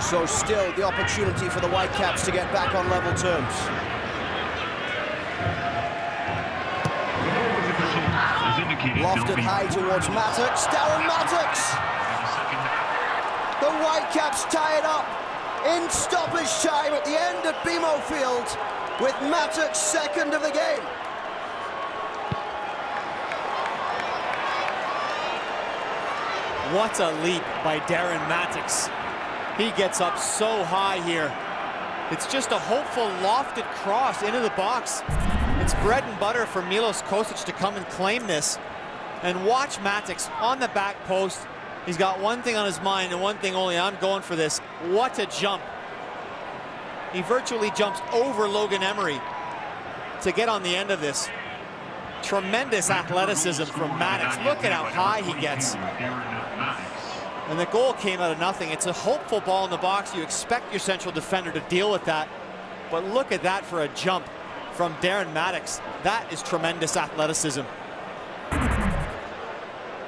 So still the opportunity for the Whitecaps to get back on level terms. Lofted high towards Mattocks. Darren Mattocks. The Whitecaps tie it up in stoppage time at the end at BMO Field with Mattocks second of the game. What a leap by Darren Mattocks. He gets up so high here. It's just a hopeful lofted cross into the box. It's bread and butter for Milos Kocic to come and claim this. And watch Mattocks on the back post. He's got one thing on his mind and one thing only. I'm going for this. What a jump. He virtually jumps over Logan Emory to get on the end of this. Tremendous athleticism from Mattocks. Look at how high he gets. And the goal came out of nothing. It's a hopeful ball in the box. You expect your central defender to deal with that. But look at that for a jump from Darren Mattocks. That is tremendous athleticism.